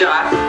shot.